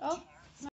Oh,